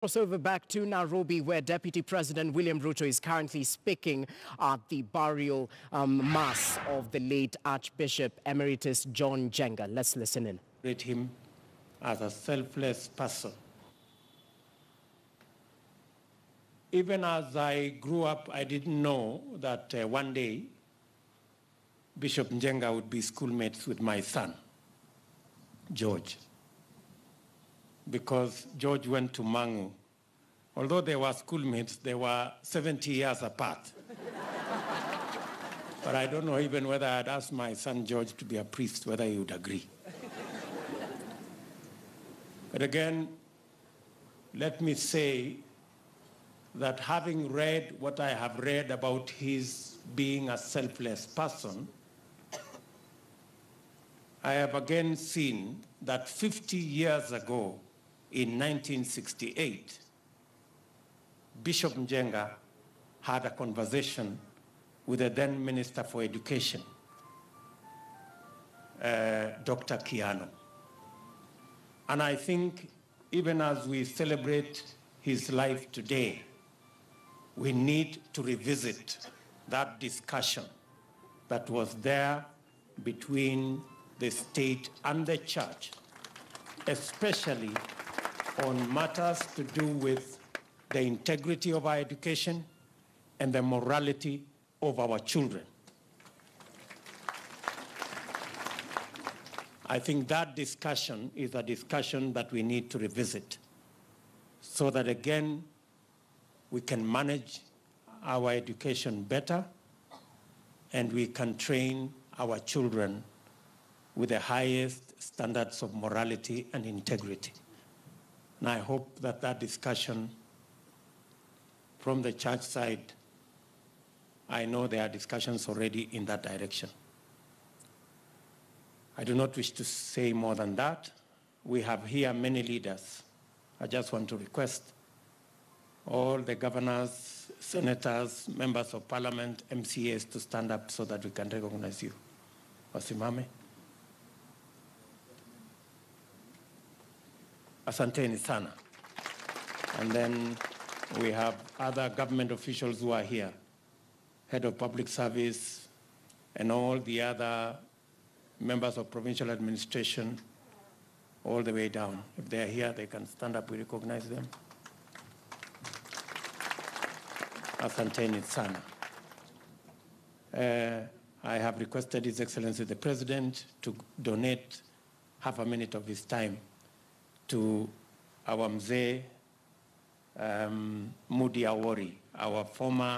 Crossover back to Nairobi, where Deputy President William Ruto is currently speaking at the burial um, mass of the late Archbishop Emeritus John Njenga. Let's listen in. Rate him as a selfless person. Even as I grew up, I didn't know that uh, one day Bishop Njenga would be schoolmates with my son, George because George went to Mangu. Although they were schoolmates, they were 70 years apart. but I don't know even whether I'd asked my son George to be a priest, whether he would agree. but again, let me say that having read what I have read about his being a selfless person, I have again seen that 50 years ago, in 1968, Bishop Njenga had a conversation with the then Minister for Education, uh, Dr. Kiano. And I think even as we celebrate his life today, we need to revisit that discussion that was there between the state and the church, especially on matters to do with the integrity of our education and the morality of our children. I think that discussion is a discussion that we need to revisit so that again we can manage our education better and we can train our children with the highest standards of morality and integrity. And I hope that that discussion from the church side, I know there are discussions already in that direction. I do not wish to say more than that. We have here many leaders. I just want to request all the governors, senators, members of parliament, MCAs to stand up so that we can recognize you. Wasimame. Asanteni sana. And then we have other government officials who are here, head of public service, and all the other members of provincial administration, all the way down. If they are here, they can stand up, we recognize them. Asanteni sana. Uh, I have requested His Excellency the President to donate half a minute of his time to our mzee um, Moody Awori, our former